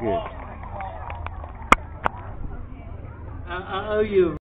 Good. I, I owe you.